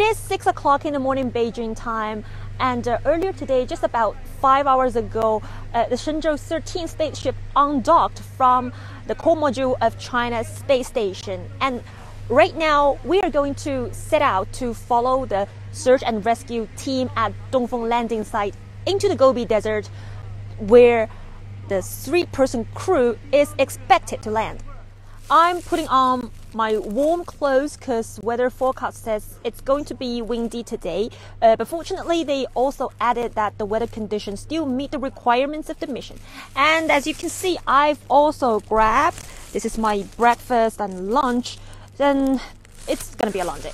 It is 6 o'clock in the morning Beijing time. And uh, earlier today, just about five hours ago, uh, the Shenzhou 13 spaceship undocked from the core module of China's space station. And right now, we are going to set out to follow the search and rescue team at Dongfeng landing site into the Gobi Desert, where the three person crew is expected to land. I'm putting on my warm clothes because weather forecast says it's going to be windy today. Uh, but fortunately, they also added that the weather conditions still meet the requirements of the mission. And as you can see, I've also grabbed this is my breakfast and lunch. Then it's gonna be a long day.